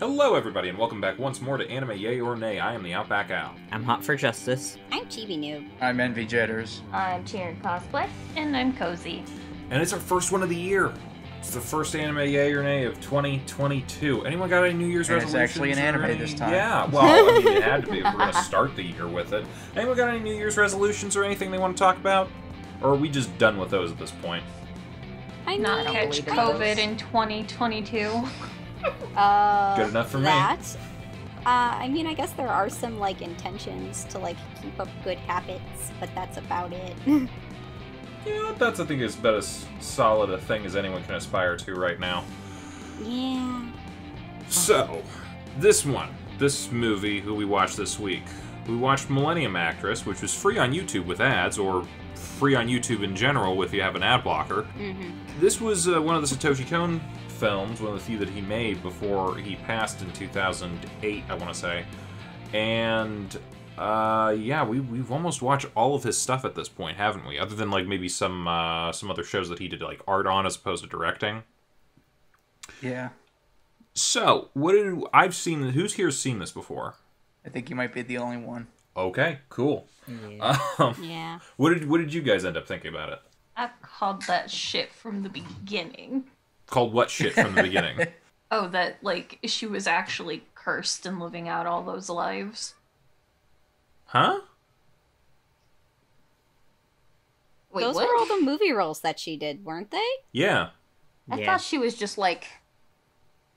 Hello, everybody, and welcome back once more to Anime Yay or Nay. I am the Outback Al. I'm hot for justice. I'm Chibi Noob. I'm Envy Jitters. I'm CheerandCosplay. And I'm Kozi. And it's our first one of the year. It's the first Anime Yay or Nay of 2022. Anyone got any New Year's And it's resolutions? actually an anime any- this time. Yeah, well, I mean, it had to be if we're going to start the year with it. Anyone got any New Year's resolutions or anything they want to talk about? Or are we just done with those at this point? I Not catch COVID those. in 2022. Uh, Good enough for me. that. Uh, I mean, I guess there are some like intentions to like keep up good habits, but that's about it. Yeah, that's, I think, is about as solid a thing as anyone can aspire to right now. yeah. So, this one, this movie who we watched this week, we watched Millennium Actress, which was free on YouTube with ads, or free on YouTube in general if you have an ad blocker. hmm This was uh, one of the Satoshi Kon films, one of the few that he made before he passed in 2008, I want to say. And uh, yeah, we we've almost watched all of his stuff at this point, haven't we? Other than like maybe some uh, some other shows that he did like art on as opposed to directing. Yeah. So, what did I've seen? Who's here's seen this before? I think you might be the only one. Okay, cool. Yeah. Um, Yeah. what did what did you guys end up thinking about it? I called that shit from the beginning. Called what shit from the beginning? Oh, that, like, she was actually cursed and living out all those lives. Huh? Wait, Those what? were all the movie roles that she did, weren't they? Yeah. I Yeah. thought she was just like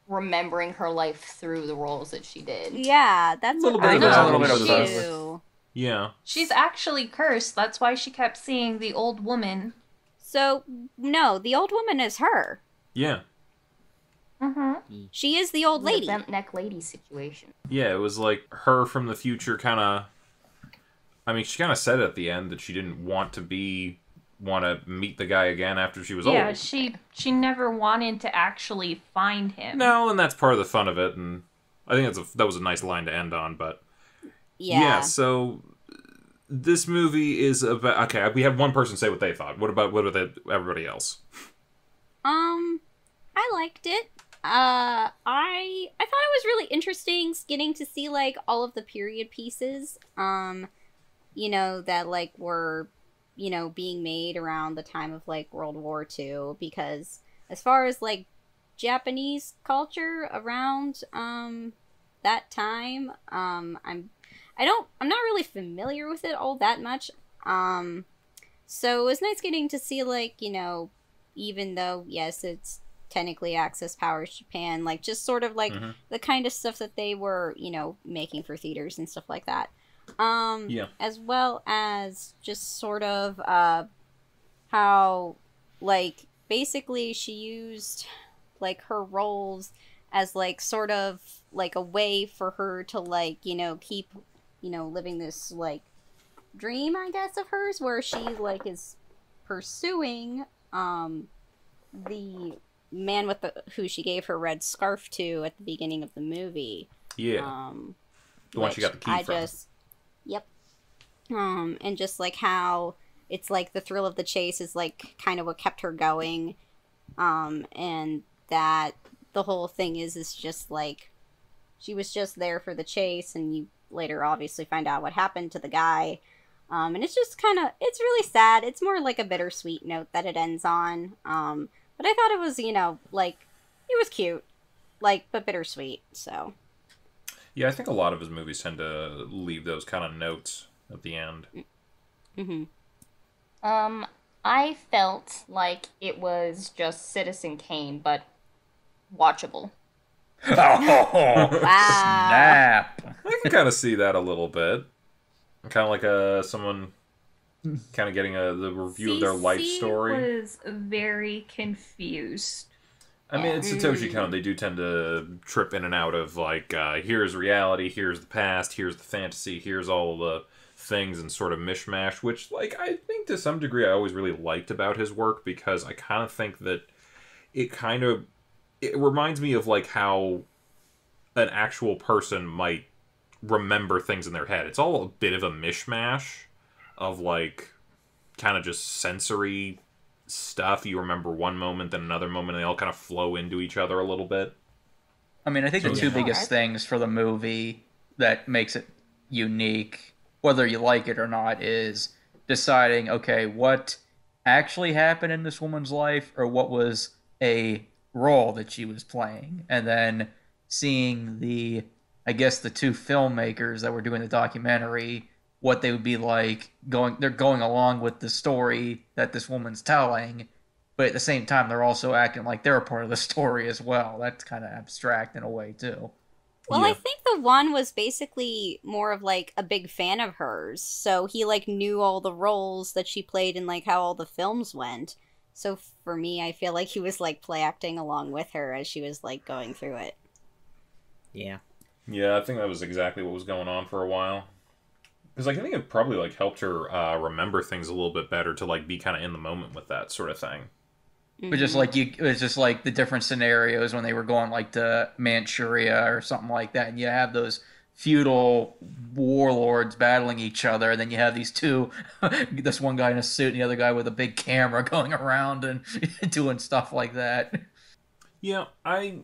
remembering her life through the roles that she did. Yeah, that's a Little what bit I of that, thought a little bit of too. Yeah. She's actually cursed. That's why she kept seeing the old woman. So no, the old woman is her. Yeah. Mm-hmm. She is the old lady. The bent neck lady situation. Yeah, it was like her from the future kind of I mean, she kind of said at the end that she didn't want to be want to meet the guy again after she was Yeah, old. she she never wanted to actually find him. No, and that's part of the fun of it and I think that's a, that was a nice line to end on, but yeah. Yeah, so this movie is about okay. We had one person say what they thought. What about what about everybody else? Um, I liked it. Uh, I I thought it was really interesting getting to see like all of the period pieces. Um, you know that like were, you know, being made around the time of like World War II. Because as far as like Japanese culture around um that time, um, I'm I don't I'm not really familiar with it all that much. Um, so it was nice getting to see like you know even though yes it's technically access powers japan like just sort of like Mhm. the kind of stuff that they were you know making for theaters and stuff like that um Yeah. as well as just sort of uh how like basically she used like her roles as like sort of like a way for her to like you know keep you know living this like dream i guess of hers where she like is pursuing um the man with the who she gave her red scarf to at the beginning of the movie. Yeah, um the one she got the key I from. just yep. Um and just like how it's like the thrill of the chase is like kind of what kept her going. Um and that the whole thing is is just like she was just there for the chase and you later obviously find out what happened to the guy. Um and it's just kind of it's really sad. It's more like a bittersweet note that it ends on. Um but i thought it was you know like it was cute like but bittersweet so Yeah, I think a lot of his movies tend to leave those kind of notes at the end. mm-hmm Um, I felt like it was just Citizen Kane, but watchable. Oh, Wow. snap. I can kind of see that a little bit. Kind of like a someone kind of getting a the review of their life CC story. was very confused. I mean, it's Satoshi Mm. Kon. They do tend to trip in and out of like, uh, here's reality, here's the past, here's the fantasy, here's all the things and sort of mishmash. Which, like, I think to some degree, I always really liked about his work because I kind of think that it kind of it reminds me of like how an actual person might remember things in their head. It's all a bit of a mishmash of like kind of just sensory stuff. You remember one moment, then another moment, and they all kind of flow into each other a little bit. I mean, I think the two yeah. biggest Alright. things for the movie that makes it unique, whether you like it or not, is deciding okay, what actually happened in this woman's life or what was a role that she was playing, and then seeing the, I guess, the two filmmakers that were doing the documentary, what they would be like going. They're going along with the story that this woman's telling but at the same time they're also acting like they're a part of the story as well that's kind of abstract in a way too Well, I think the one was basically more of like a big fan of hers. So he like knew all the roles that she played and like how all the films went. So for me, I feel like he was like play acting along with her as she was like going through it. Yeah. Yeah, I think that was exactly what was going on for a while. Because like, I think it probably like helped her uh, remember things a little bit better to like be kind of in the moment with that sort of thing. but just like you it was just like the different scenarios when they were going like to manchuria or something like that and you have those feudal warlords battling each other and then you have these two this one guy in a suit and the other guy with a big camera going around and doing stuff like that Yeah, I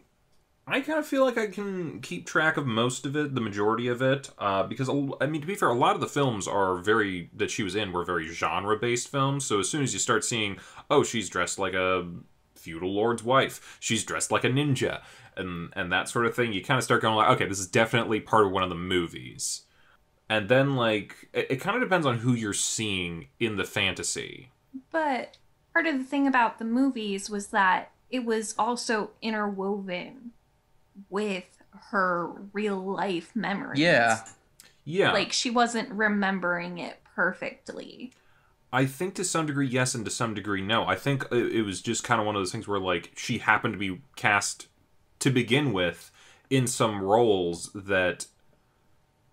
I kind of feel like I can keep track of most of it, the majority of it, uh, because I mean to be fair, a lot of the films are very that she was in were very genre based films. So as soon as you start seeing, oh, she's dressed like a feudal lord's wife, she's dressed like a ninja, and and that sort of thing, you kind of start going like, okay, this is definitely part of one of the movies. And then like it, it kind of depends on who you're seeing in the fantasy. But part of the thing about the movies was that it was also interwoven with her real life memories. Yeah. Yeah, Like she wasn't remembering it perfectly. I think to some degree yes, and to some degree no. I think it it was just kind of one of those things where like she happened to be cast to begin with in some roles that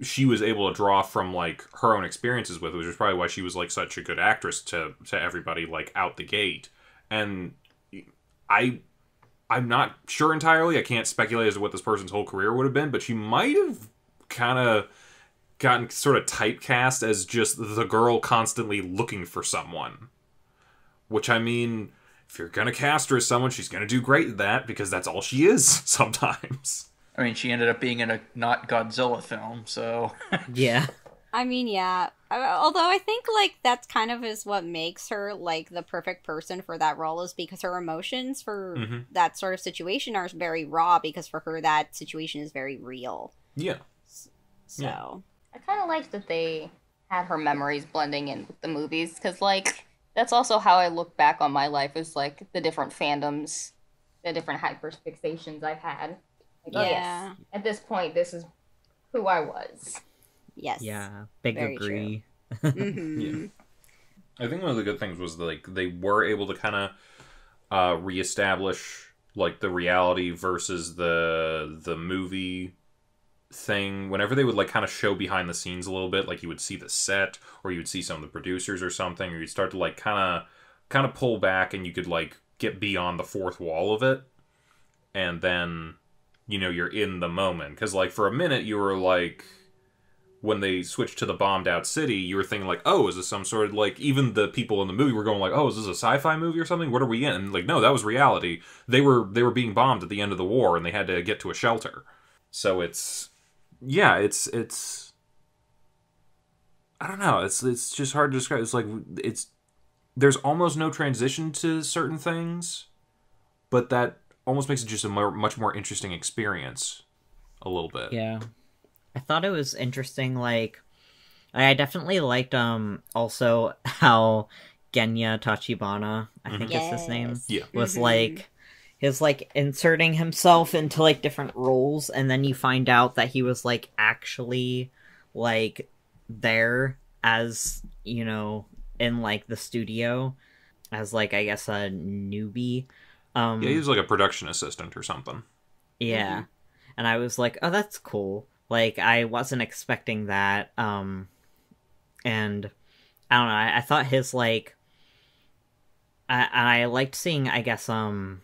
she was able to draw from like her own experiences with, which is probably why she was like such a good actress to to everybody like out the gate. And I I'm not sure entirely. I can't speculate as to what this person's whole career would have been, but she might have kind of gotten sort of typecast as just the girl constantly looking for someone. Which I mean, if you're gonna cast her as someone, she's gonna do great at that because that's all she is sometimes. i mean she ended up being in a not godzilla film so Yeah. I mean, yeah. Uh, Although I think like that's kind of is what makes her like the perfect person for that role is because her emotions for Mhm. that sort of situation are very raw because for her that situation is very real. Yeah. So Yeah. I kind of like that they had her memories blending in with the movies because, like, that's also how I look back on my life is like the different fandoms, the different hyperfixations I've had. Like, oh yes, Yeah. at this point, this is who I was. Yes. Yeah. Big Very true. agree. hmm I think one of the good things was like they were able to kind of uh, reestablish like the reality versus the the movie thing. Whenever they would like kind of show behind the scenes a little bit, like you would see the set or you would see some of the producers or something, or you'd start to like kind of kind of pull back and you could like get beyond the fourth wall of it, and then you know you're in the moment because like for a minute you were like when they switched to the bombed out city, you were thinking like, oh, is this some sort of like even the people in the movie were going like, oh, is this a sci-fi movie or something? What are we in? And like, no, that was reality. They were they were being bombed at the end of the war and they had to get to a shelter. So it's yeah, it's it's I don't know. It's it's just hard to describe. It's like it's there's almost no transition to certain things, but that almost makes it just a more, much more interesting experience a little bit. Yeah. I thought it was interesting, like I definitely liked um also how Genya Tachibana, I think is his name, Yeah. was Mhm. like his like inserting himself into like different roles and then you find out that he was like actually like there as you know in like the studio as like I guess a newbie. Um Yeah, he was like a production assistant or something. yeah. And I was like, "Oh, that's cool." Like I wasn't expecting that. Um and I don't know. I, I thought his like I I liked seeing I guess um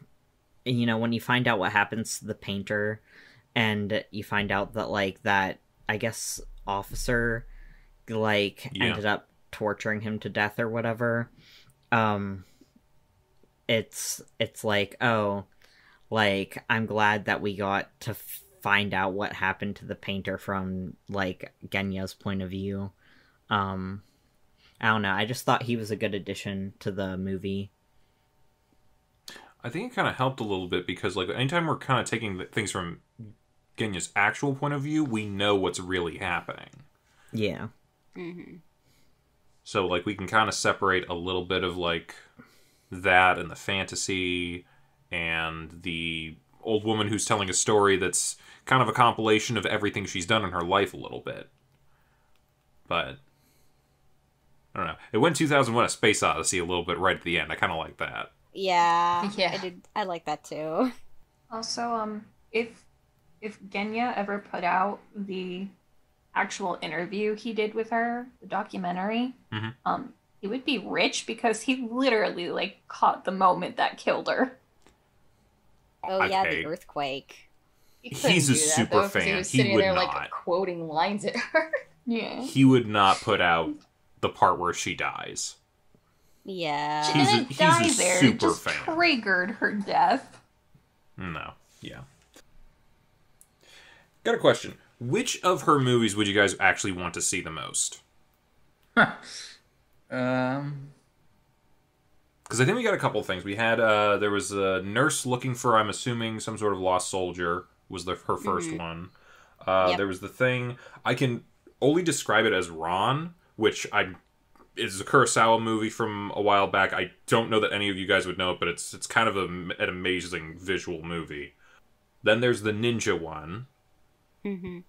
you know when you find out what happens to the painter and you find out that like that I guess officer like Yeah. ended up torturing him to death or whatever. Um it's it's like, oh, like i'm glad that we got to f- find out what happened to the painter from like genya's point of view um i don't know i just thought he was a good addition to the movie I think it kind of helped a little bit because like anytime we're kind of taking things from Genya's actual point of view, we know what's really happening. yeah Mm-hmm. So like we can kind of separate a little bit of like that and the fantasy and the old woman who's telling a story that's kind of a compilation of everything she's done in her life a little bit. But I don't know. It went 2001 a Space Odyssey a little bit right at the end. I kind of like that. Yeah, Yeah. I did. I like that too. Also, um, if if Genya ever put out the actual interview he did with her, the documentary, Mhm. um, he would be rich because he literally like caught the moment that killed her. Oh yeah, Okay. the earthquake. He couldn't He's a that, super though, 'cause fan. He was He would there not. like quoting lines at her. Yeah. He would not put out the part where she dies. Yeah. She He's a- didn't he's a die there. super it just fan. triggered her death. No. Yeah. Got a question. Which of her movies would you guys actually want to see the most? Um, Because I think we got a couple things. We had uh, there was a nurse looking for, I'm assuming, some sort of lost soldier was the her 1st one. Uh, Yep. There was the thing I can only describe it as Ran, which I is a Kurosawa movie from a while back. I don't know that any of you guys would know it, but it's it's kind of a, an amazing visual movie. Then there's the ninja one. Mm-hmm.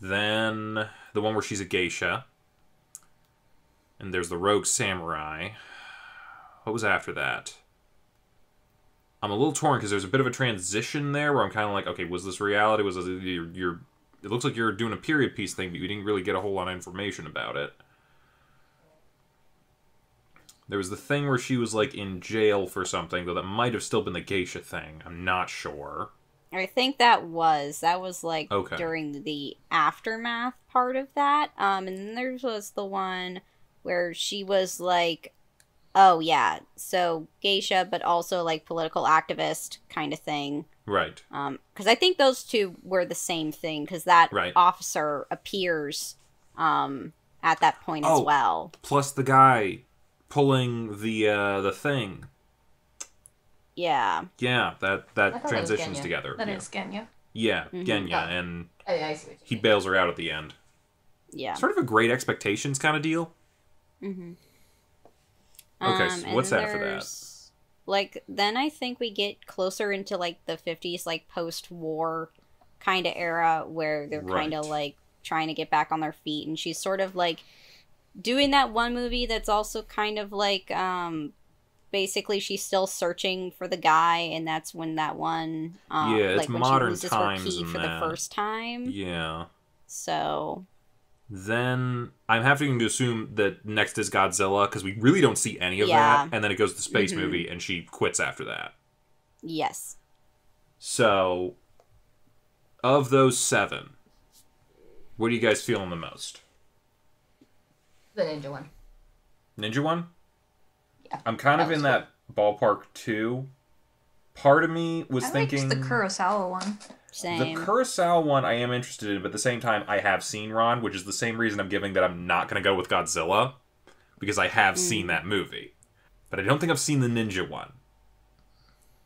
Then the one where she's a geisha. And there's the rogue samurai. What was after that? I'm a little torn because there's a bit of a transition there where I'm kind of like, okay, was this reality? Was this you're, you're? It looks like you're doing a period piece thing, but you didn't really get a whole lot of information about it. There was the thing where she was like in jail for something, though that might have still been the geisha thing. I'm not sure. I think that was that was like Okay. during the aftermath part of that. Um, and then there was the one where she was like, "Oh yeah, so geisha, but also like political activist kind of thing." Right. Um, because I think those two were the same thing. Because that Right. officer appears, um, at that point Oh. as well. Plus the guy pulling the uh the thing. Yeah. Yeah, that that thought that transitions together. That yeah. is Genya. Yeah, Mhm. Genya, Oh. and I, I see what you he bails her out at the end. Yeah. Sort of a great expectations kind of deal. Mm-hmm. Okay, so and what's then after that? Like then I think we get closer into like the fifties, like post-war kind of era where they're kind of like trying to get back on their feet, and she's sort of like doing that one movie that's also kind of like um basically she's still searching for the guy, and that's when that one um, Yeah, it's like when modern she loses times her key for that. the first time. Yeah. So Then I'm having to assume that next is Godzilla because we really don't see any of Yeah. that, and then it goes to the space Mhm. movie, and she quits after that. yes, So, of those seven, what are you guys feeling the most? The ninja one. Ninja one? Yeah, I'm kind of in was that ballpark too. Part of me was I thinking liked the Kurosawa one. Same. the Kurosawa one I am interested in, but at the same time I have seen Ran, which is the same reason I'm giving that I'm not going to go with Godzilla because I have seen that movie. But I don't think I've seen the Ninja one.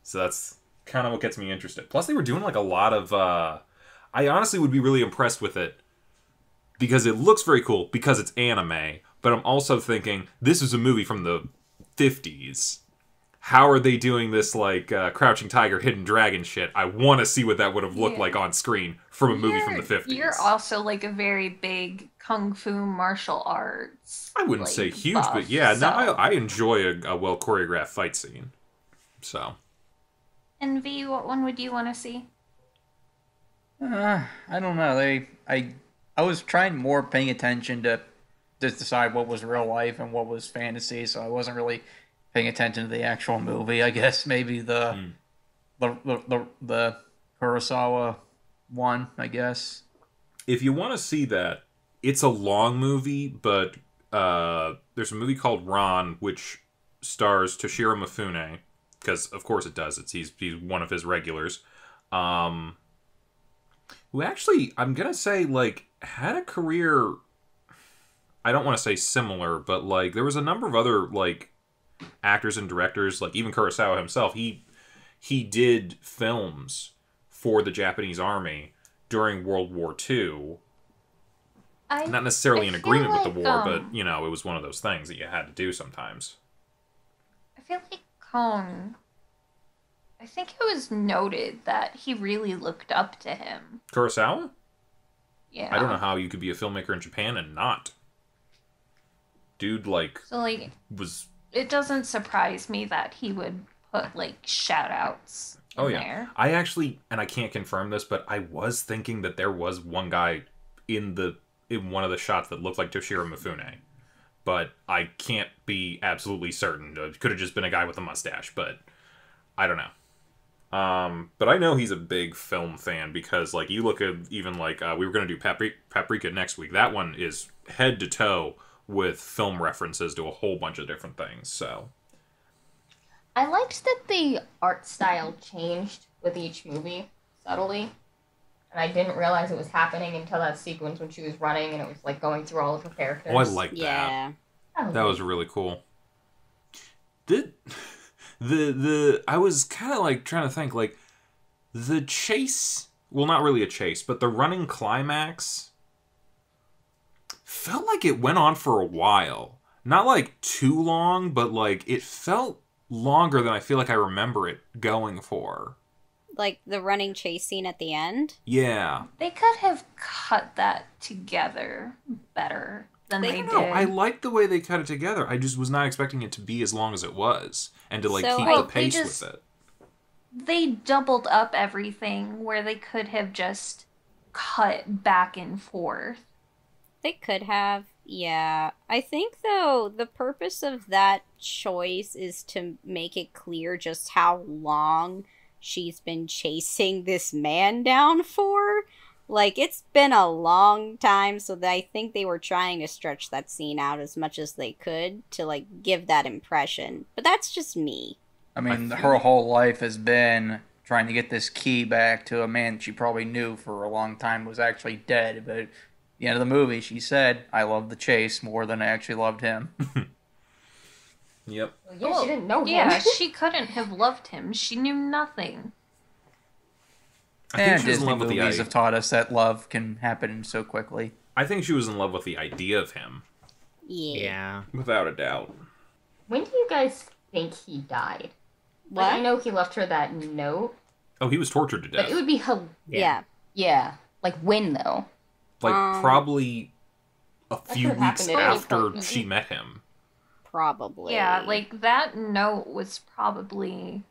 So that's kind of what gets me interested. Plus they were doing like a lot of uh I honestly would be really impressed with it because it looks very cool because it's anime, but I'm also thinking this is a movie from the 50s. How are they doing this like uh, Crouching Tiger, Hidden Dragon shit? I want to see what that would have looked Yeah. like on screen from a movie from the 50s. You're also like a very big kung fu martial arts. I wouldn't like, say huge, buff, but yeah, no, I, I enjoy a, a well choreographed fight scene. So And V, what one would you want to see? Uh, I don't know. They, I, I was trying more paying attention to just decide what was real life and what was fantasy. So I wasn't really paying attention to the actual movie. I guess maybe the, Hmm. the, the, the, the Kurosawa one. I guess. if you want to see that, it's a long movie, but uh, there's a movie called Ran, which stars Toshiro Mifune, because of course it does. It's he's he's one of his regulars. Um, who actually I'm gonna say like had a career. I don't want to say similar, but like there was a number of other like actors and directors, like even Kurosawa himself. He he did films for the Japanese army during World War II. I Not necessarily in agreement with the war, um, but you know, it was one of those things that you had to do sometimes. I feel like Kon. I think it was noted that he really looked up to him. Kurosawa? Yeah. I don't know how you could be a filmmaker in Japan and not. Dude, like, So like, was it doesn't surprise me that he would put like shout outs in Oh, yeah. there. I actually, and I can't confirm this, but I was thinking that there was one guy in the in one of the shots that looked like Toshiro Mifune, but I can't be absolutely certain. It could have just been a guy with a mustache, but I don't know. Um, but I know he's a big film fan because, like, you look at even like uh, we were going to do Papri- Paprika next week. That one is head to toe with film references to a whole bunch of different things. So I liked that the art style changed with each movie subtly. And I didn't realize it was happening until that sequence when she was running and it was like going through all of her characters. oh, I like that. Yeah. That was really cool. Did the the I was kind of like trying to think like the chase, well not really a chase, but the running climax felt like it went on for a while. Not like too long, but like it felt longer than I feel like I remember it going for. Like the running chase scene at the end. Yeah. They could have cut that together better than They- they, I did. don't know. I like the way they cut it together. I just was not expecting it to be as long as it was and to like So- keep Well, the pace just- with it. they doubled up everything where they could have just cut back and forth. They could have. Yeah. I think, though, the purpose of that choice is to make it clear just how long she's been chasing this man down for. Like, it's been a long time, so that I think they were trying to stretch that scene out as much as they could to, like, give that impression. But that's just me. I mean, I her whole life has been trying to get this key back to a man she probably knew for a long time was actually dead. But at the end of the movie, she said, "I love the chase more than I actually loved him." Yep. Well, yeah, she didn't know him. Yeah, she couldn't have loved him. She knew nothing. I think and she was in Disney love with the movies idea. have taught us that love can happen so quickly. I think she was in love with the idea of him, Yeah. Yeah. without a doubt. When do you guys think he died? Like, I know he left her that note, Oh, he was tortured to but death. it would be hel- Yeah. yeah. Like when though? Like Um, probably a few weeks happened at any after point. she met him. Probably. Yeah, like that note was probably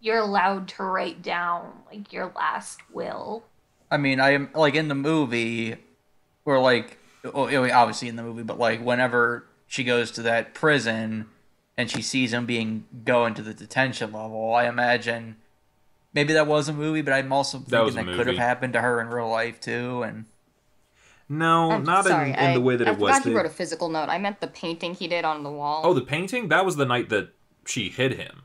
you're allowed to write down like your last will. I mean, I am like in the movie, or like, well, obviously in the movie, but like whenever she goes to that prison and she sees him being going to the detention level, I imagine maybe that was a movie, but I'm also thinking a that could have happened to her in real life too. And No, I'm not sorry, in, in the way that I it was. forgot he wrote a physical note. I meant the painting he did on the wall. oh, the painting? That was the night that she hid him.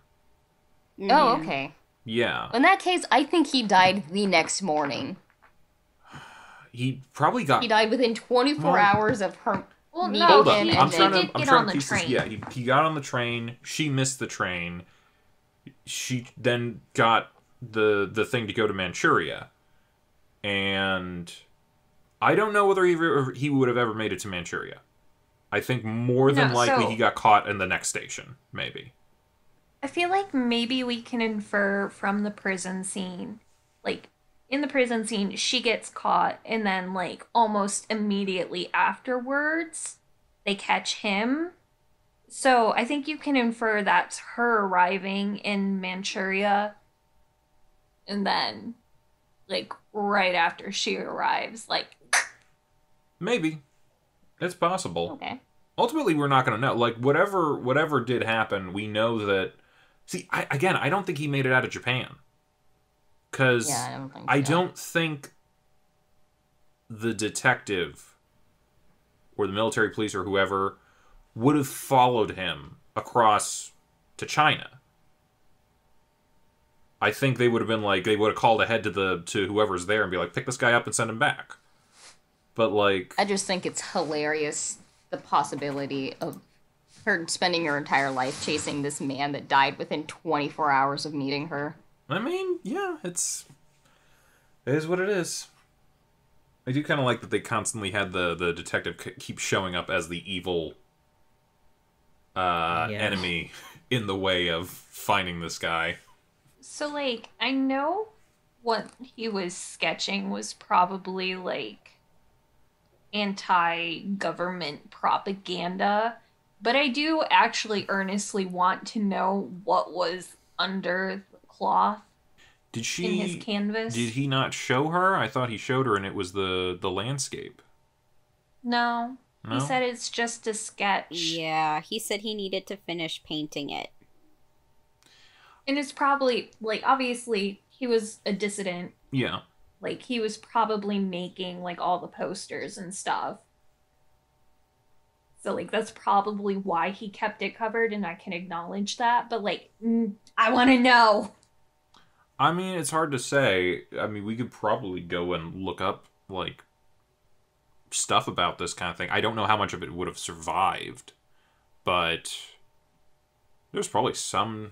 Oh, Mhm. okay. Yeah. In that case, I think he died the next morning. He probably got He died within 24 Well- hours of her. Well, Me no, Hold Hold up. on, he, I'm he trying did to. I'm get trying on to the piece train. Yeah, he, he got on the train. She missed the train. She then got the the thing to go to Manchuria, and I don't know whether he he would have ever made it to Manchuria. I think more than No, likely so- he got caught in the next station. Maybe. I feel like maybe we can infer from the prison scene, like in the prison scene, she gets caught, and then like almost immediately afterwards, they catch him. So I think you can infer that's her arriving in Manchuria, and then, like right after she arrives, like Maybe. It's possible. Okay. ultimately we're not going to know like whatever whatever did happen we know that see I, again i don't think he made it out of japan because Yeah, I don't think I don't think the detective or the military police or whoever would have followed him across to china I think they would have been like they would have called ahead to the to whoever's there and be like, pick this guy up and send him back. But like, I just think it's hilarious the possibility of her spending her entire life chasing this man that died within 24 hours of meeting her. I mean, yeah, it's it is what it is. I do kind of like that they constantly had the the detective c- keep showing up as the evil uh Yeah. enemy in the way of finding this guy. So, like, I know what he was sketching was probably like anti government propaganda, but I do actually earnestly want to know what was under the cloth Did she in his canvas. Did he not show her? I thought he showed her and it was the the landscape. No. No? He said it's just a sketch. Yeah, he said he needed to finish painting it. And it's probably, like, obviously, he was a dissident. Yeah. Like, he was probably making, like, all the posters and stuff. So, like, that's probably why he kept it covered, and I can acknowledge that. But, like, I want to know. I mean, it's hard to say. I mean, we could probably go and look up like stuff about this kind of thing. I don't know how much of it would have survived, but there's probably some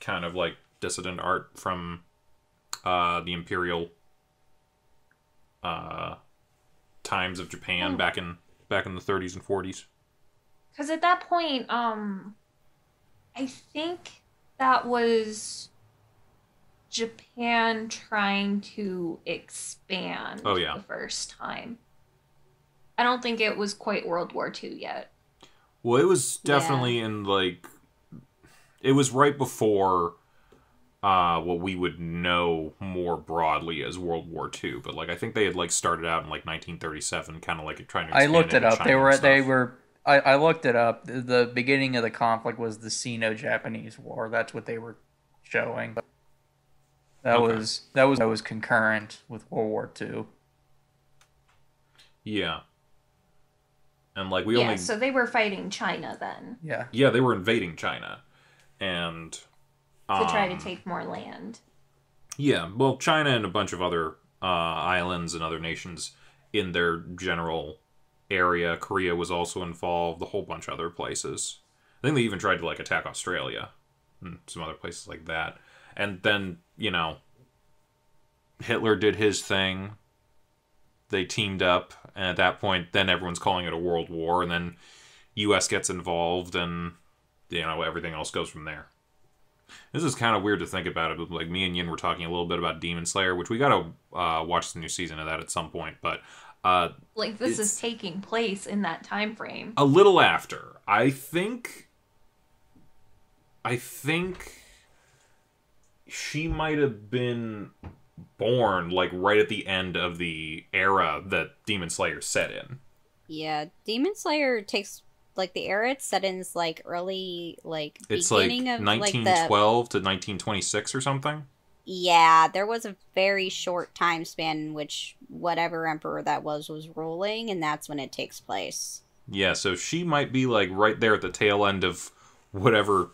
kind of like dissident art from uh the imperial uh times of Japan Hmm. back in back in the 30s and 40s. Because at that point, um, I think that was Japan trying to expand Oh, yeah. the first time. I don't think it was quite World War II yet. Well, it was definitely in like it was right before uh what we would know more broadly as World War II, but like I think they had like started out in like 1937 kind of like trying to I looked it up. China They and were they were. I, I looked it up. The, the beginning of the conflict was the Sino-Japanese War. That's what they were showing. That Okay. was that was that was concurrent with World War II. Yeah. And like we yeah, only so they were fighting China then Yeah. Yeah, they were invading China. And to try to um, take more land. Yeah, well, China and a bunch of other uh, islands and other nations in their general area. Korea was also involved. A whole bunch of other places. I think they even tried to like attack Australia and some other places like that. And then you know, Hitler did his thing. They teamed up, and at that point, then everyone's calling it a world war, and then U.S. gets involved, and you know everything else goes from there. This is kind of weird to think about it. But like me and Yin were talking a little bit about Demon Slayer, which we gotta uh, watch the new season of that at some point. But uh, Like this is taking place in that time frame. a little after, I think, I think she might have been born like right at the end of the era that Demon Slayer set in. Yeah, Demon Slayer takes like the era it's set in is like early like It's like beginning of like 1912 the to 1926 or something. yeah there was a very short time span in which whatever emperor that was was ruling and that's when it takes place Yeah, so she might be like right there at the tail end of whatever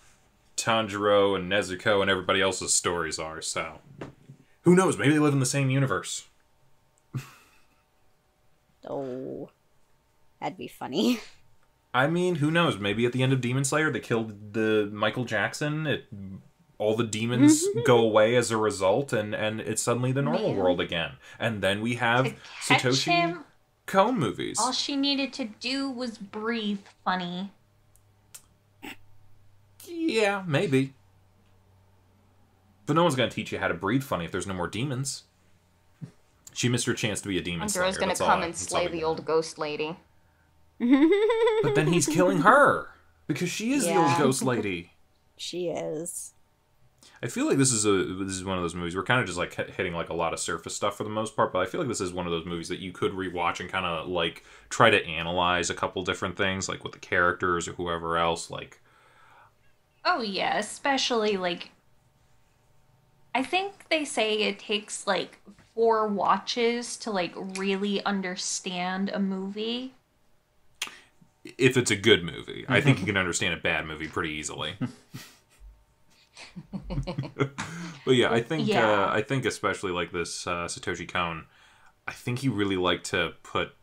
Tanjiro and Nezuko and everybody else's stories are. So who knows? Maybe they live in the same universe. oh that'd be funny I mean, who knows? Maybe at the end of Demon Slayer, they killed the Michael Jackson. It, all the demons mm-hmm. go away as a result, and and it's suddenly the normal Man. world again. And then we have Satoshi him, Kon movies. all she needed to do was breathe funny. Yeah, maybe. But no one's gonna teach you how to breathe funny if there's no more demons. She missed her chance to be a demon slayer. Andro's gonna that's come I- and slay the old ghost lady. But then he's killing her because she is the old ghost lady. she is I feel like this is a this is one of those movies we're kind of just like hitting like a lot of surface stuff for the most part, but I feel like this is one of those movies that you could rewatch and kind of like try to analyze a couple different things, like with the characters or whoever else. Like, Oh yeah, especially like I think they say it takes like four watches to like really understand a movie. If it's a good movie, I think you can understand a bad movie pretty easily. but yeah, I think Yeah. uh, I think especially like this uh, Satoshi Kon, I think he really liked to put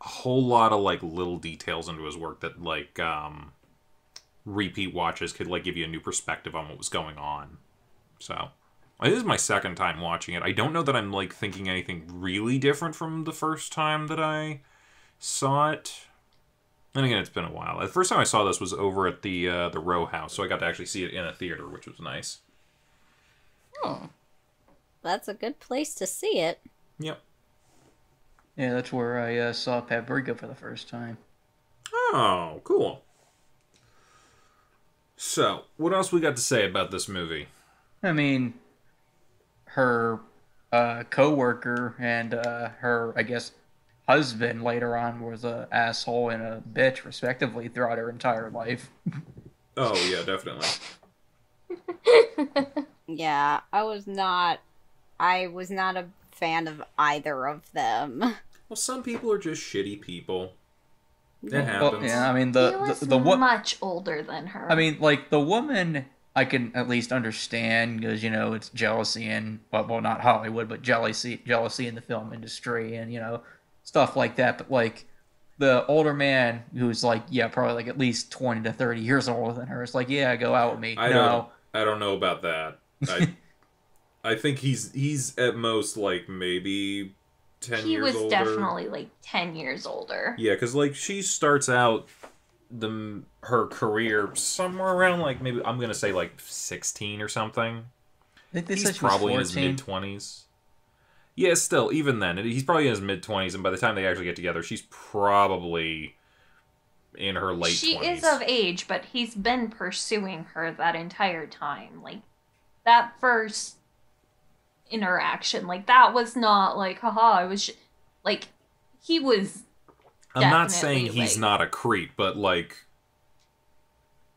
a whole lot of like little details into his work that like um, repeat watches could like give you a new perspective on what was going on. So this is my second time watching it. I don't know that I'm like thinking anything really different from the first time that I saw it. And again, it's been a while. The first time I saw this was over at the uh, the Row House, so I got to actually see it in a theater, which was nice. Hmm. That's a good place to see it. Yep. Yeah, that's where I uh, saw Paprika for the first time. Oh, cool. So, what else we got to say about this movie? I mean, her uh, co-worker and uh, her, I guess, husband later on was a asshole and a bitch, respectively, throughout her entire life. Oh yeah, definitely. Yeah, I was not. I was not a fan of either of them. Well, some people are just shitty people. It Well, happens. yeah, I mean he the was the, the what much older than her. I mean, like the woman, I can at least understand because you know it's jealousy and well, well, not Hollywood, but jealousy, jealousy in the film industry, and you know stuff like that. But like the older man who's like, yeah, probably like at least twenty to thirty years older than her, it's like, yeah, go out with me. I no, don't. I don't know about that. I, I think he's he's at most like maybe ten he years was older. definitely like 10 years older. Yeah, because like she starts out the her career somewhere around like maybe I'm gonna say like sixteen or something. I think they he's said probably in his mid twenties. Yeah, still, even then, he's probably in his mid twenties, and by the time they actually get together, she's probably in her late. she 20s. is of age, but he's been pursuing her that entire time. Like that first interaction, like that was not like, haha, I was sh-. like he was I'm not saying definitely, he's like- not a creep, but like,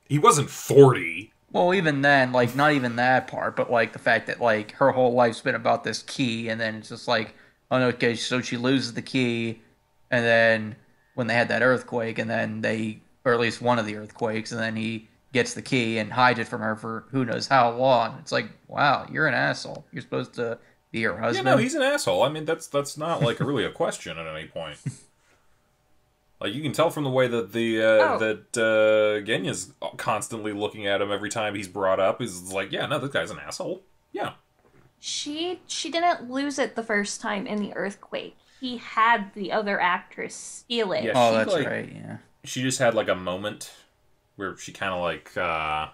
he wasn't forty. Well, even then, like not even that part, but like the fact that like her whole life's been about this key, and then it's just like, oh no, okay, so she loses the key, and then when they had that earthquake, and then they, or at least one of the earthquakes, and then he gets the key and hides it from her for who knows how long. It's like, wow, you're an asshole. You're supposed to be her husband. Yeah, no, he's an asshole. I mean, that's that's not like really a question at any point. Like you can tell from the way that the uh, Oh. that uh, Genya's constantly looking at him every time he's brought up. He's like, yeah, no, this guy's an asshole. Yeah, she she didn't lose it the first time in the earthquake. He had the other actress steal it. Yeah. oh, she, that's like- right. Yeah. she just had like a moment where she kind of like uh,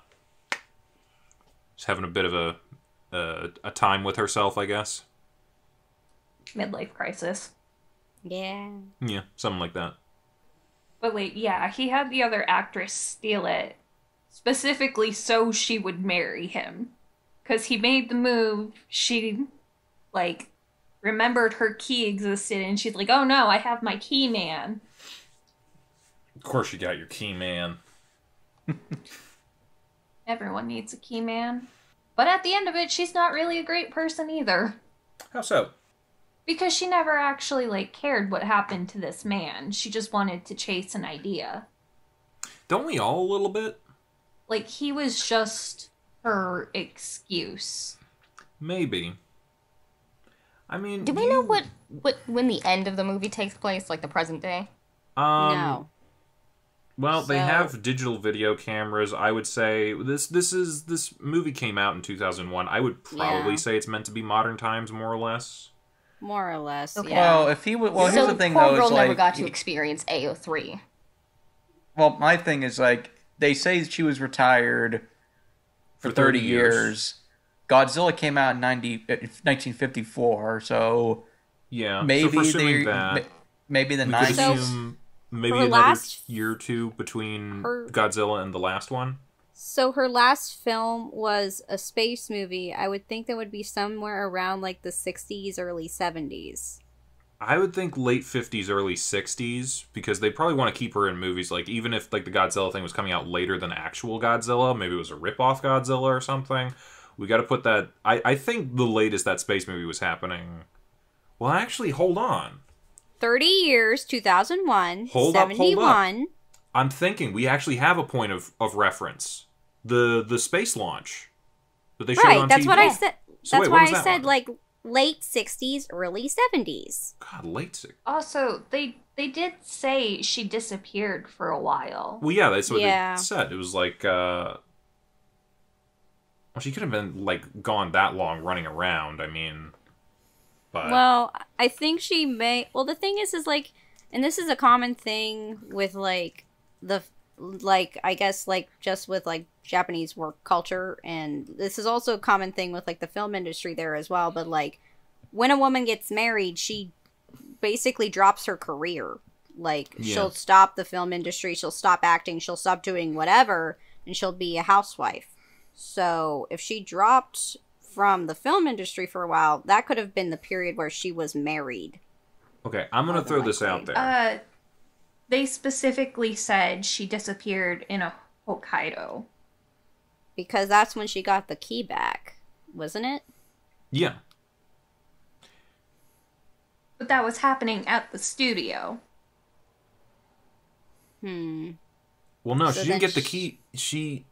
just having a bit of a, a a time with herself, I guess. Midlife crisis. Yeah. Yeah, something like that. But like, yeah, he had the other actress steal it specifically so she would marry him. Cause he made the move, she like remembered her key existed and she's like, Oh no, I have my key man. Of course, you got your key man. Everyone needs a key man. But at the end of it, she's not really a great person either. How so? Because she never actually like cared what happened to this man. She just wanted to chase an idea. Don't we all a little bit? Like he was just her excuse. Maybe. I mean, Do we know what what when the end of the movie takes place, like the present day? Um, no. Well, they have digital video cameras. I would say this this is this movie came out in 2001. I would probably Yeah. say it's meant to be modern times more or less. More or less. Okay. Yeah. Well, if he would, well, so here's the thing poor though. girl Is never like, got to experience AO3. Well, my thing is like they say she was retired for, For 30, 30 years. years. Godzilla came out in 90, uh, 1954, so Yeah. maybe so they that maybe the 90s. So- maybe her another last- year or two between her- Godzilla and the last one. So her last film was a space movie. I would think that would be somewhere around like the 60s, early 70s. I would think late 50s, early 60s, because they probably want to keep her in movies. Like, even if like the Godzilla thing was coming out later than actual Godzilla, maybe it was a rip-off Godzilla or something. We got to put that. I, I think the latest that space movie was happening. Well, actually, hold on. 30 years, 2001, Hold up, hold up. I'm thinking we actually have a point of, of reference. The the space launch that they showed Right. on That's TV. what I said. So That's wait, why I that said one? like late '60s, early '70s. God, late six. Also, they they did say she disappeared for a while. Well, yeah, that's what Yeah. they said. It was like, uh, well, she could have been like gone that long running around. I mean, but Well, I think she may. Well, the thing is, is like, and this is a common thing with like the like I guess like just with like Japanese work culture, and this is also a common thing with like the film industry there as well. But like, when a woman gets married, she basically drops her career. Like Yeah. she'll stop the film industry, she'll stop acting, she'll stop doing whatever, and she'll be a housewife. So if she dropped from the film industry for a while, that could have been the period where she was married. okay, I'm gonna More than throw this out there. Uh, they specifically said she disappeared in a Hokkaido. Because that's when she got the key back, wasn't it? yeah, But that was happening at the studio. Hmm. Well, no, So she didn't get the key. She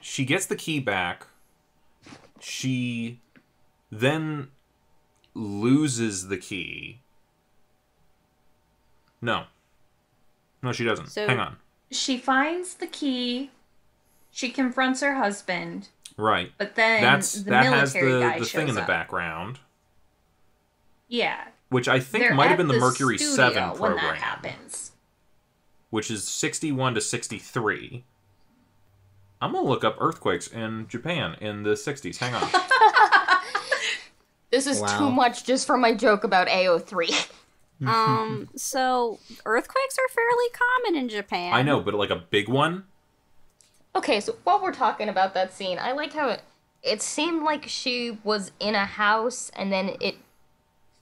she gets the key back. She then loses the key. No. No, she doesn't. So- Hang on. She finds the key. She confronts her husband, Right. but then That's the that has military the guy the thing in shows the up. background, Yeah, which I think they're might have been the, the Mercury studio Seven when that program, happens. which is sixty one to sixty three. I'm gonna look up earthquakes in Japan in the '60s. Hang on. This is Wow. too much just for my joke about AO3. Um. so earthquakes are fairly common in Japan. I know, but like a big one. Okay, so while we're talking about that scene, I like how it it seemed like she was in a house and then it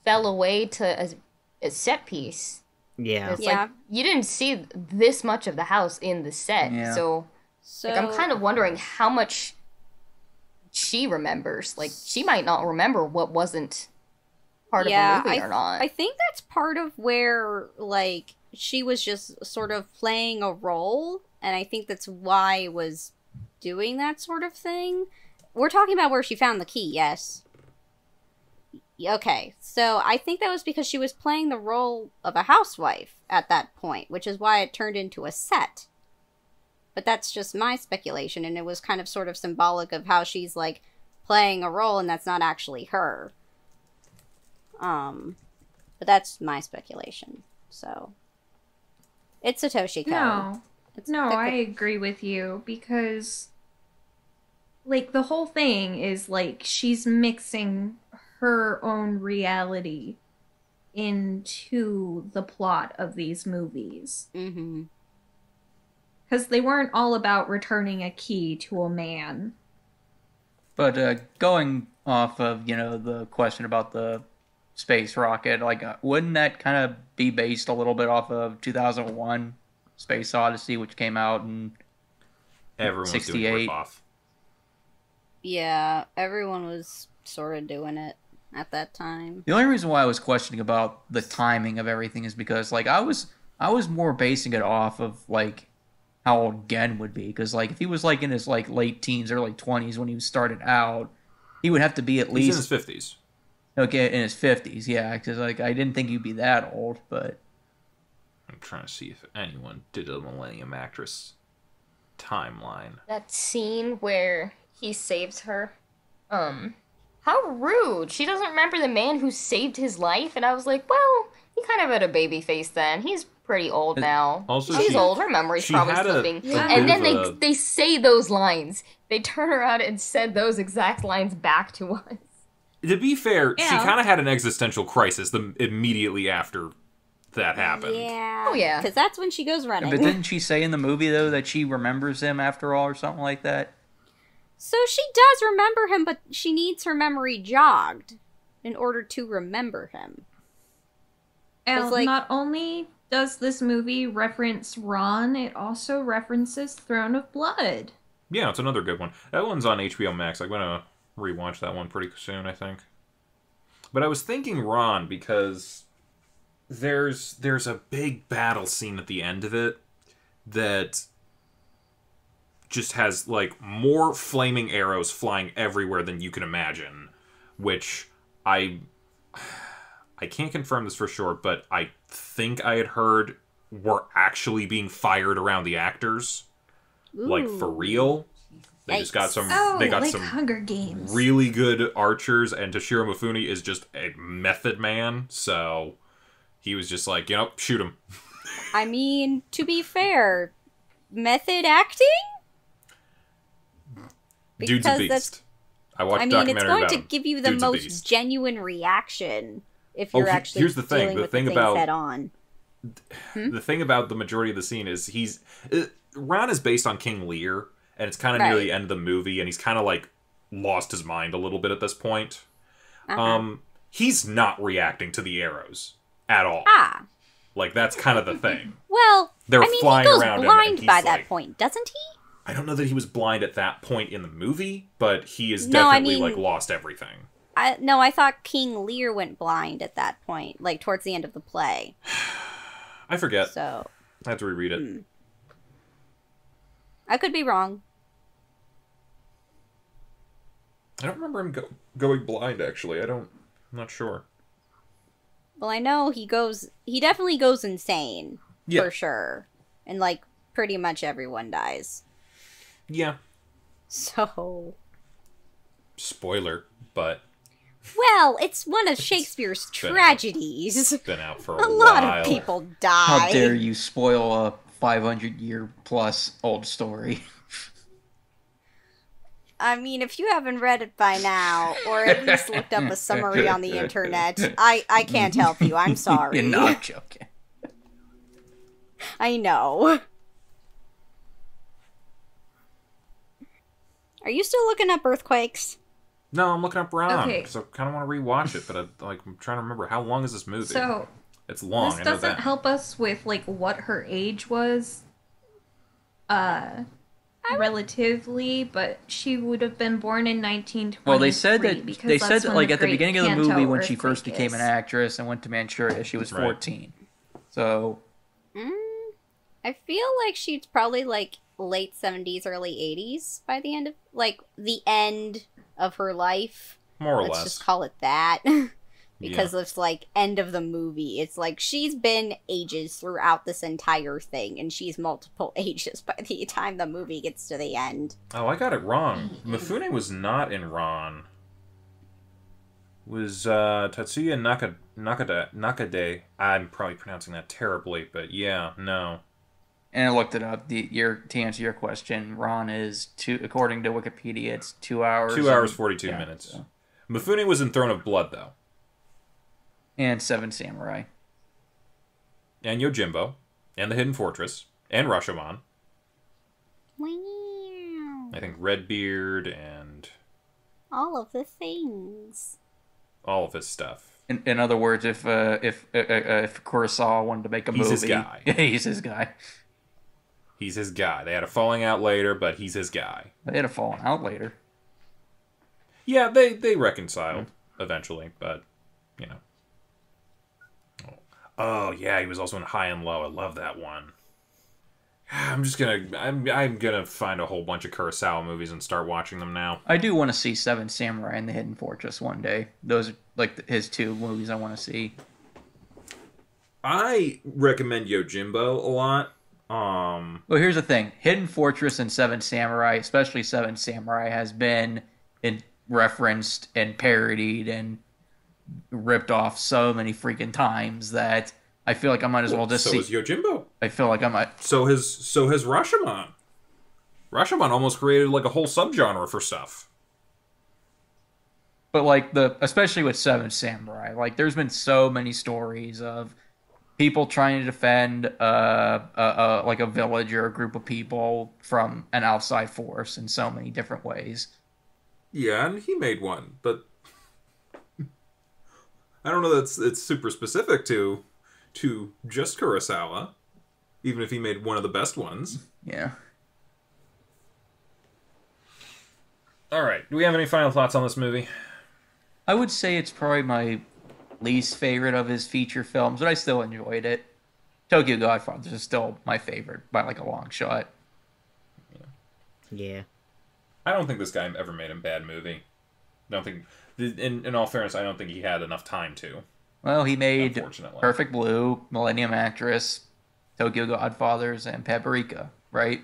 fell away to a, a set piece. Yeah. It's Yeah. like you didn't see this much of the house in the set, Yeah. so So like, I'm kind of wondering how much she remembers. Like she might not remember what wasn't part yeah, of the movie I, or not. I think that's part of where like she was just sort of playing a role, and I think that's why it was doing that sort of thing. We're talking about where she found the key, yes. Okay, so I think that was because she was playing the role of a housewife at that point, which is why it turned into a set. But that's just my speculation, and it was kind of sort of symbolic of how she's like playing a role, and that's not actually her. Um, but that's my speculation. So it's Satoshi Kon. No, It's no, the- I agree with you because, like, the whole thing is like she's mixing her own reality into the plot of these movies Mhm. because they weren't all about returning a key to a man. But uh, going off of you know the question about the space rocket, like uh, wouldn't that kind of be based a little bit off of 2001: Space Odyssey, which came out in Everyone's doing 68. ripoff. Yeah, everyone was sort of doing it at that time. The only reason why I was questioning about the timing of everything is because like I was I was more basing it off of like how old Gen would be because like if he was like in his like late teens early 20s when he started out he would have to be at He's in least his fifties. Okay in his 50s yeah because like I didn't think he'd be that old but I'm trying to see if anyone did a Millennium Actress timeline. that scene where he saves her. Um, how rude! She doesn't remember the man who saved his life, and I was like, well, he kind of had a baby face then. He's pretty old now. Also, she's she- old. Her memory's she probably had a- slipping. a and then they a- they say those lines. They turn around and said those exact lines back to us. To be fair, she kind of had an existential crisis the, immediately after that happened. Yeah. Oh, yeah. Because that's when she goes running. but didn't she say in the movie though that she remembers him after all or something like that so she does remember him, but she needs her memory jogged in order to remember him. And like- not only does this movie reference Ran, it also references Throne of Blood. Yeah, it's another good one. That one's on HBO Max. I'm gonna rewatch that one pretty soon, I think. But I was thinking Ran because there's there's a big battle scene at the end of it that just has like more flaming arrows flying everywhere than you can imagine, which I I can't confirm this for sure, but I think I had heard were actually being fired around the actors, like for real. They just got some. Oh, they got like some Hunger Games. really good archers, and Toshiro Mifune is just a method man. So he was just like, you know, shoot him. I mean, to be fair, method acting. Dude's a Because beast. that's- I watched I a mean, it's going about to him. give you the Dude's most genuine reaction if Oh, you're he- actually here's the thing, dealing the with thing the things about- head on. the thing about the majority of the scene is he's uh, Ran is based on King Lear, and it's kind of near the end of the movie, and he's kind of like lost his mind a little bit at this point. Uh-huh. Um, he's not reacting to the arrows at all. ah, Like that's kind of the thing. well, They're I mean, he flying goes around blind by that point, doesn't he? I don't know that he was blind at that point in the movie, but he is No, I definitely mean- like lost everything. I no, I thought King Lear went blind at that point, like towards the end of the play. I forget. So I have to reread it. Hmm. I could be wrong. I don't remember him go- going blind. Actually, I don't. I'm not sure. Well, I know he goes. He definitely goes insane Yeah. for sure, and like pretty much everyone dies. Yeah. So Spoiler, but well, it's one of Shakespeare's been out. tragedies. it's been out for a, A lot of people die. How dare you spoil a 500 year plus old story? I mean, if you haven't read it by now, or at least looked up a summary on the internet, I I can't help you. I'm sorry. You're not joking. I know. Are you still looking up earthquakes? No, I'm looking up Ran Okay. because I kind of want to rewatch it, but I, like I'm trying to remember how long is this movie? So it's long. this doesn't that. help us with like what her age was uh relatively but she would have been born in 1923 Well, they said that they said that when like at the beginning of the movie when she first earthquake became an actress and went to Manchuria, she was Right. 14. So Mm, I feel like she's probably like late 70s, early 80s by the end of like the end of her life. More or Let's less. just call it that. because it's like end of the movie. It's like she's been ages throughout this entire thing and she's multiple ages by the time the movie gets to the end. Oh, I got it wrong. Mifune was not in Ran. Was uh, Tatsuya Naka, Nakade, Nakade. I'm probably pronouncing that terribly, but yeah, no. and I looked it up. The your to answer your question, Ran is two according to Wikipedia, it's two hours. Two hours, and- 42 yeah, minutes. so- Mifune was in Throne of Blood, though. And Seven Samurai. And Yojimbo. And The Hidden Fortress. And Rashomon. Wow. I think Redbeard and All of the things. all of his stuff. In, in other words, if uh, if uh, uh, if Kurosawa wanted to make a He's movie, his guy. he's his guy. He's his guy. They had a falling out later, but he's his guy. They had a falling out later. Yeah, they they reconciled eventually, but you know. Oh yeah, he was also in High and Low. I love that one. I'm just gonna I'm I'm gonna find a whole bunch of Kurosawa movies and start watching them now. I do want to see Seven Samurai and The Hidden Fortress one day. Those are like his two movies I want to see. I recommend Yojimbo a lot. Um, Well, here's the thing: Hidden Fortress and Seven Samurai, especially Seven Samurai, has been in, referenced and parodied and ripped off so many freaking times that I feel like I might as well just so see. is Yojimbo. I feel like I might. So has so has Rashomon. Rashomon almost created like a whole subgenre for stuff. But like the, especially with Seven Samurai, like there's been so many stories of people trying to defend uh, a, a like a village or a group of people from an outside force in so many different ways. Yeah, and he made one, but I don't know that's it's super specific to to just Kurosawa, even if he made one of the best ones. Yeah. All right, do we have any final thoughts on this movie? I would say it's probably my least favorite of his feature films, but I still enjoyed it. Tokyo Godfathers is still my favorite by like a long shot. Yeah. I don't think this guy ever made a bad movie. I don't think. In, in all fairness, I don't think he had enough time to. Well, he made. Perfect Blue, Millennium Actress, Tokyo Godfathers, and Paprika, right?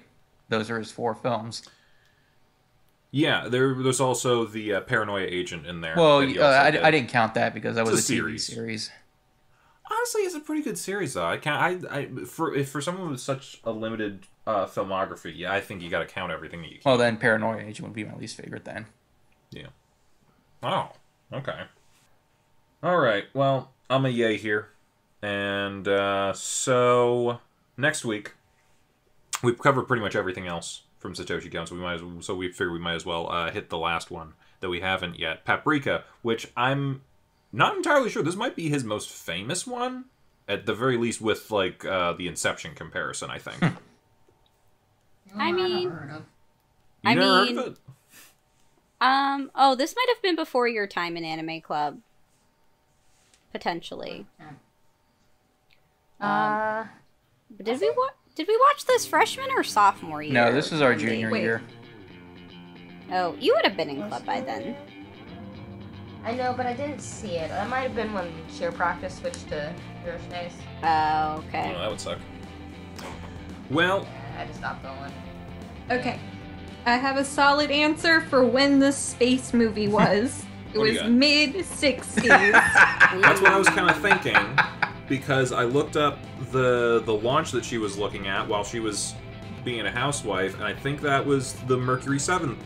Those are his four films. Yeah, there. There's also the uh, Paranoia Agent in there. Well, uh, I, did. I didn't count that because that It's was a a, TV series. series. Honestly, it's a pretty good series, though. I can't. I, I for if for someone with such a limited uh, filmography, yeah, I think you got to count everything that you can. Well, then Paranoia Agent would be my least favorite then. Yeah. Oh, okay. All right. Well, I'm a yay here, and uh, so next week we've covered pretty much everything else from Satoshi Kon. So we might as well, so we figure we might as well uh, hit the last one that we haven't yet, Paprika, which I'm not entirely sure. This might be his most famous one, at the very least, with like uh, the Inception comparison. I think. I mean- I never heard mean- of it? Um. Oh, this might have been before your time in Anime Club. Potentially. Uh, But did we wa- Did we watch this freshman or sophomore year? No, this is our junior Wait. year. Oh, you would have been in club by then. I know, but I didn't see it. That might have been when cheer practice switched to Hero Space. Oh, Oh, okay. that would suck. Well, I had to stop going. Okay. I have a solid answer for when the space movie was. It What do you was mid 60s. That's what I was kind of thinking, because I looked up the the launch that she was looking at while she was being a housewife, and I think that was the Mercury Seven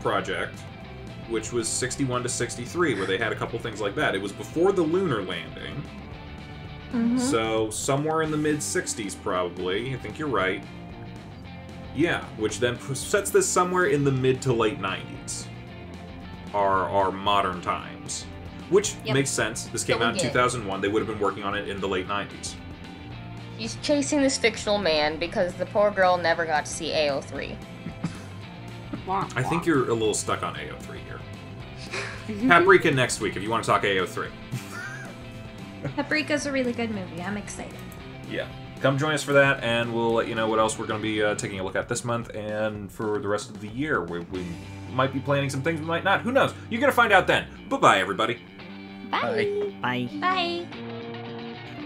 project, which was sixty one to sixty three, where they had a couple things like that. It was before the lunar landing, Mhm. so somewhere in the mid '60s, probably. I think you're right. Yeah, which then sets this somewhere in the mid to late '90s, our our modern times, which Yep. makes sense. This came out in get it. 2001. They would have been working on it in the late '90s. He's chasing this fictional man because the poor girl never got to see AO3. I think you're a little stuck on AO3 here. Paprika next week if you want to talk AO3. Paprika's a really good movie. I'm excited. Yeah. Come join us for that, and we'll let you know what else we're going to be uh, taking a look at this month and for the rest of the year. We, we might be planning some things, we might not. Who knows? You're going to find out then. Bye bye, everybody. Bye. Bye. Bye!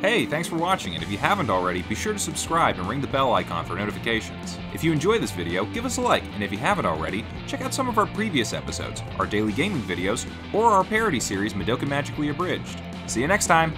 Hey, thanks for watching, and if you haven't already, be sure to subscribe and ring the bell icon for notifications. If you enjoy this video, give us a like, and if you haven't already, check out some of our previous episodes, our daily gaming videos, or our parody series Madoka Magically Abridged. See you next time!